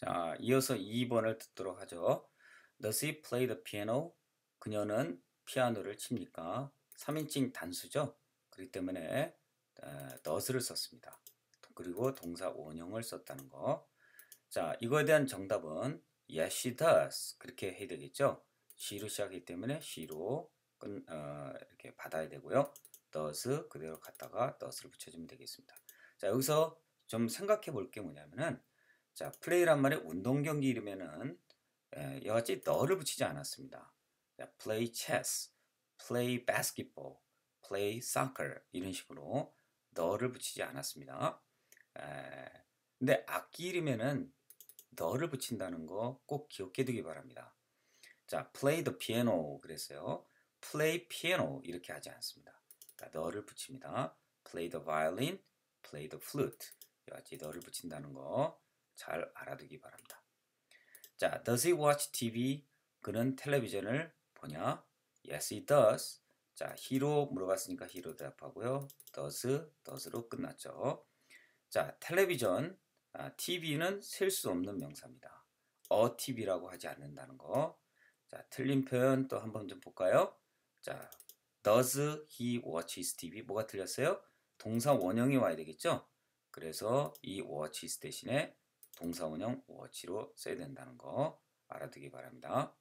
자, 이어서 2번을 듣도록 하죠. Does he play the piano? 그녀는 피아노를 칩니까? 3인칭 단수죠. 그렇기 때문에 어, does를 썼습니다. 그리고 동사 원형을 썼다는 거. 자, 이거에 대한 정답은 yes, she does. 그렇게 해야 되겠죠. she로 시작하기 때문에 she로 끝, 어, 이렇게 받아야 되고요. does 그대로 갖다가 does를 붙여주면 되겠습니다. 자, 여기서 좀 생각해 볼 게 뭐냐면은 자, 플레이란 말에 운동 경기 이름에는 에, 이와 같이 너를 붙이지 않았습니다. 자, play chess, play basketball, play soccer 이런 식으로 너를 붙이지 않았습니다. 에, 근데 악기 이름에는 너를 붙인다는 거 꼭 기억해 두기 바랍니다. 자, play the piano 그랬어요. play piano 이렇게 하지 않습니다. 자, 너를 붙입니다. play the violin, play the flute 이와 같이 너를 붙인다는 거 잘 알아두기 바랍니다. 자, does he watch TV? 그는 텔레비전을 보냐? Yes, he does. 자, he로 물어봤으니까 he로 대답하고요. does, does로 끝났죠. 자, 텔레비전, 아, TV는 셀 수 없는 명사입니다. 어 TV라고 하지 않는다는 거. 자, 틀린 표현 또 한번 좀 볼까요? 자, does he watch his TV? 뭐가 틀렸어요? 동사 원형이 와야 되겠죠? 그래서 이 watches 대신에 동사 원형 watch로 써야 된다는 거 알아두기 바랍니다.